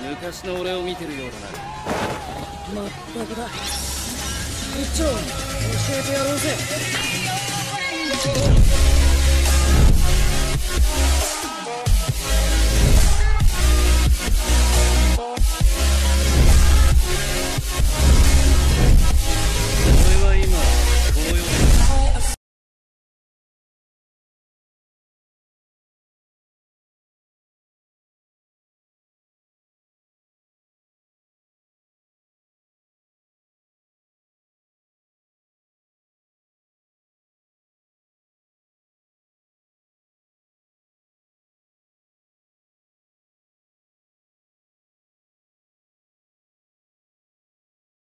昔の俺を見てるようだな。まったくだ。一丁教えてやろうぜ。